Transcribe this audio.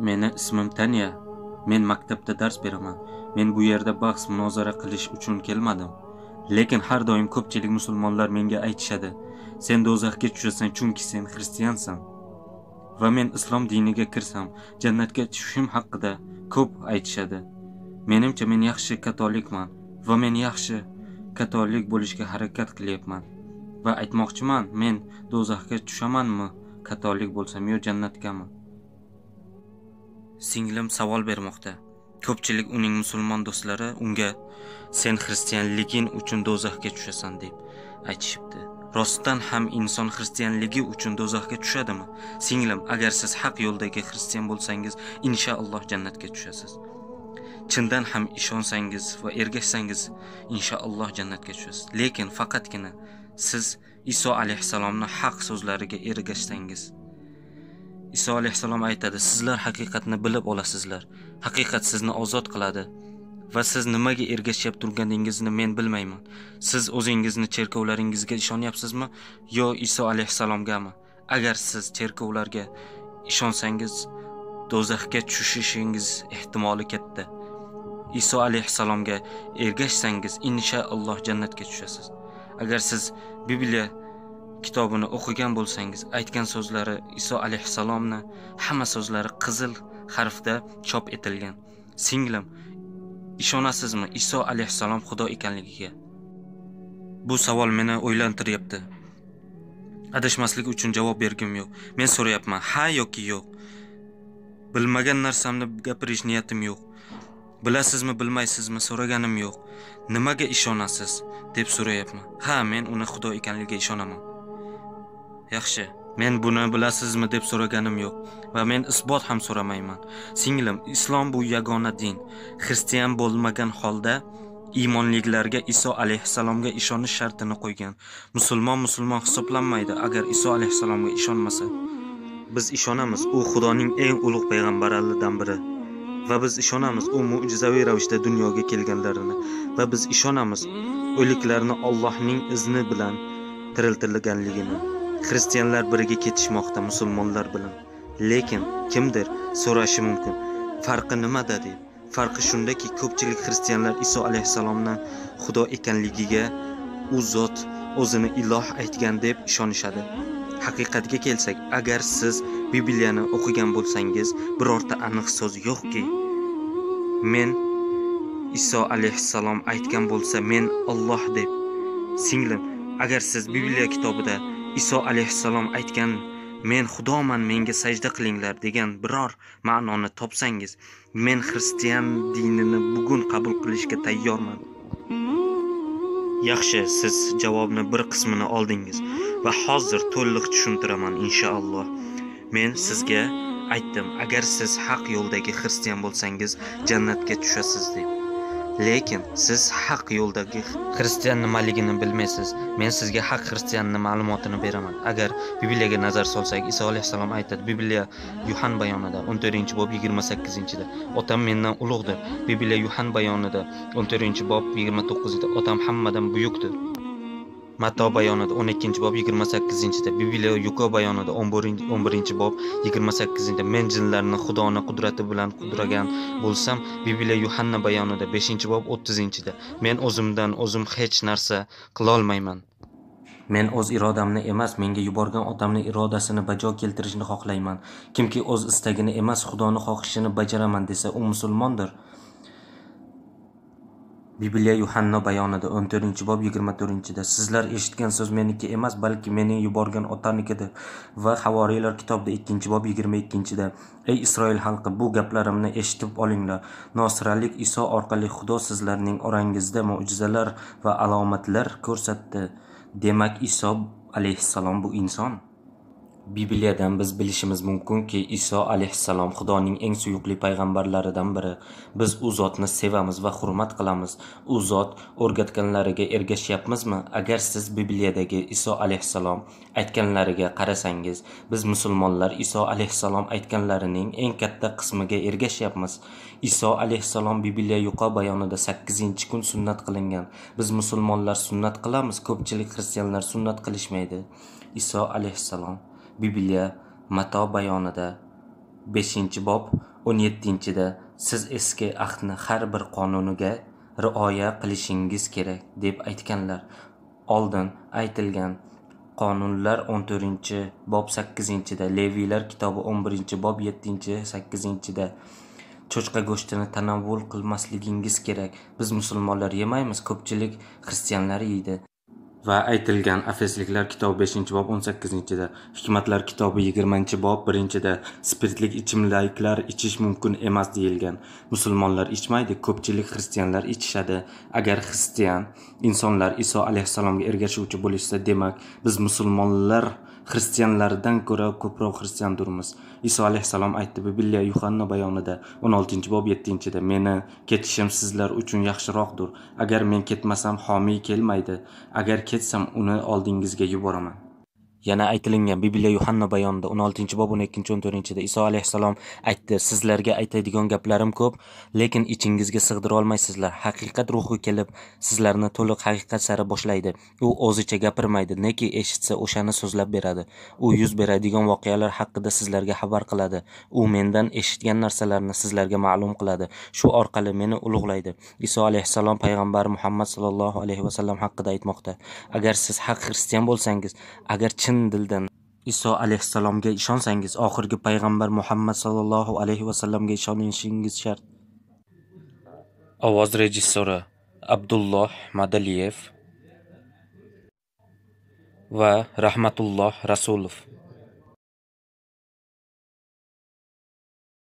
Meni ismim Tanya. Men maktabda dars beraman. Men bu yerda bahs munozara qilish uchun kelmadim. Lekin har doim ko'pchilik musulmonlar menga aytishadi: "Sen do'zaxga tushasan chunki sen xristiansan." Va men islom diniga kirsam, jannatga tushishim haqida ko'p aytishadi. Menimcha men yaxshi katolikman va men yaxshi katolik bo'lishga harakat qilyapman. Va aytmoqchiman, men do'zaxga tushamanmi katolik bo'lsam yo jannatgami? Singlim savol bermoqda. Ko'pchilik uning musulmon do'stlari unga sen xristianliging uchun do'zaxga tushasan deb aytishibdi. Rostdan ham inson xristianligi uchun do'zaxga tushadimi? Singlim, agar siz haq yo'ldagi xristian bo'lsangiz, inshaalloh jannatga tushasiz. Chindan ham ishonsangiz va ergashsangiz, inshaalloh jannatga tushasiz. Lekin faqatgina siz Iso alayhissalomni haq so'zlariga ergashsangiz. Iso alayhissalom aytadi: "Sizlar haqiqatni bilib olasizlar. Haqiqat sizni ozod qiladi." Va siz nimaga ergashib turganingizni men bilmayman. Siz o'zingizni cherkovlaringizga ishonyapsizmi yo Iso alayhissalomgami Agar siz cherkovlarga ishonsangiz, do'zaxga tushishingiz ehtimoli katta. Iso alayhissalomga ergashsangiz, inshaalloh jannatga tushasiz. Agar siz Bibliya kitobini o'qigan bo'lsangiz, aytgan so'zlari Iso alayhissalomni hamma so'zlari qizil harfda chop etilgan. Singlim, ishonasizmi Iso alayhissalom Xudo ekanligiga? Bu savol meni o'ylantiryapti. Adashmaslik uchun javob bergim yo'q. Men so'rayapman, ha yoki yo'q. Bilmagan narsamni gapirish niyatim yo'q. Bilasizmi, bilmaysizmi so'raganim yo'q. Nimaga ishonasiz deb so'rayapman. Ha, men uni Xudo ekanligiga ishonaman. Yaxshi. Men buni bilasizmi deb so'raganim yo'q va men isbot ham so'ramayman. Singlim, islom bu yagona din. Xristian bo'lmagan holda iymonliklarga Iso alayhissalomga ishonish shartini qo'ygan. Musulmon musulmon hisoblanmaydi agar Iso alayhissalomga ishonmasa. Biz ishonamiz, u Xudoning eng ulug' payg'ambarlaridan biri. Va biz ishonamiz, u mo'jizaviy ravishda dunyoga kelganlarini va biz ishonamiz, o'liklarni Allohning izni bilan tiriltirganligini. Xristianlar biriga ketishmoqda musulmonlar bilan. Lekin kimdir so'rashi mumkin, farqi nimada deb. Farqi shundaki, ko'pchilik xristianlar Iso alayhisalomning Xudo ekanligiga u zot o'zini iloh aytgan deb ishonishadi. Haqiqatga kelsak, agar siz Bibliyani o'qigan bo'lsangiz, birorta aniq so'z yo'qki. Men Iso alayhissalom aytgan bo'lsa, men Alloh deb. Singlim, agar siz Bibliya kitobida Iso alayhissalom aytgan men xudoman menga sajda qilinglar degan biror ma'noni topsangiz men xristian dinini bugun qabul qilishga tayyorman yaxshi siz javobni bir qismini oldingiz va hozir to'liq tushuntiraman inshaalloh. Men sizga aytdim agar siz haq yo'ldagi xristian bo'lsangiz jannatga tushasiz deb. Lekin siz haq yo'ldagi xristian nimaligini bilmaysiz. Men sizga haq xristianni ma'lumotini beraman. Agar bibliyaga nazar solsak iso alayhissalom aytadi bibliya yuhan bayonida 14 bob 28-da otam mendan ulug'dir. Bibliya yuhan bayonida 14 bob 29-da otam hammadan buyukdir. Mato bayonida 12 bob 28-da, Bibliya Yuko bayonida 11 bob 28-da men jinlarni xudoni qudrati bilan qudragan bo'lsam, Bibliya Yuhanna bayonida 5-bob 30-da men o'zimdan o'zim hech narsa qila olmayman. Men o'z irodamni emas, menga yuborgan otamning irodasini bajo keltirishni xohlayman. Kimki o'z istagini emas, xudoni xohishini bajaraman desa, u musulmondir. Bibliya yuhanno bayonida 14-bob 24-da sizlar eshitgan so'z meniki emas, balki meni yuborgan otanikidir. Va Havoriylar kitobida 2-bob 22-da Ey Isroil xalqi, bu gaplarimni eshitib olinglar. nosiralik Iso orqali Xudo sizlarning orangizda mo'jizalar va alomatlar ko'rsatdi. Demak, Iso alayhissalom bu inson. Bibliyadan biz bilishimiz mumkinki iso alayhissalom xudoning eng suyukli payg'ambarlaridan biri. Biz u zotni sevamiz va hurmat qilamiz. U zot o'rgatganlariga ergashyapmizmi? Agar siz bibliyadagi iso alayhissalom aytganlariga qarasangiz biz musulmonlar iso alayhissalom aytganlarining eng katta qismiga ergashyapmiz. Iso alayhissalom bibliya yuqo bayonida sakkizinchi kun sunnat qilingan. Biz musulmonlar sunnat qilamiz ko'pchilik xristianlar sunnat qilishmaydi. Iso alayhissalom bibliya mato bayonida. Beshinchi bob o'n yettinchida siz eski ahdni har bir qonuniga rioya qilishingiz kerak deb aytganlar. Oldin aytilgan qonunlar o'n to'rtinchi bob sakkizinchida leviylar kitobi o'n birinchi bob yettinchi sakkizinchida cho'chqa go'shtini tanovvul qilmasligingiz kerak. Biz musulmonlar yemaymiz ko'pchilik xristianlar yeydi. Va aytilgan afesliklar kitobi beshinchi bob o'n sakkizinchida hikmatlar kitobi yigirmanchi bob birinchida spirtli ichimliklar ichish mumkin emas deyilgan. Musulmonlar ichmaydi ko'pchilik xristianlar ichishadi. Agar xristian insonlar iso alayhissalomga ergashuvchi bo'lishsa demak biz musulmonlar xristianlardan ko'ra ko'proq xristiandurmiz. Iso alayhissalom aytdi bibliya yuhanna bayonida o'n oltinchi bob yettinchida meni ketishim sizlar uchun yaxshiroqdir. Agar men ketmasam homiy kelmaydi. Agar ketsam uni oldingizga yuboraman. Yana aytilingan bibliya yuhanna bayonida o'n oltinchi bob o'n ikkinchi o'n to'rtinchida iso alayhissalom aytdi sizlarga aytadigan gaplarim ko'p lekin ichingizga sig'dira olmaysizlar. Haqiqat ruhi kelib sizlarni to'liq haqiqat sari boshlaydi. U o'zicha gapirmaydi neki eshitsa o'shani so'zlab beradi. U yuz beradigan voqealar haqida sizlarga xabar qiladi. U mendan eshitgan narsalarni sizlarga ma'lum qiladi. Shu orqali meni ulug'laydi. Iso alayhissalom payg'ambar muhammad sallallohu alayhi vasallam haqida aytmoqda. Agar siz haq xristian bo'lsangiz agar chin dildan. Iso alayhissalomga ishonsangiz oxirgi payg'ambar muhammad sallallohu alayhi vasallamga ishonishingiz shart. Ovoz rejissyori abdulloh madaliyev va rahmatulloh rasulov.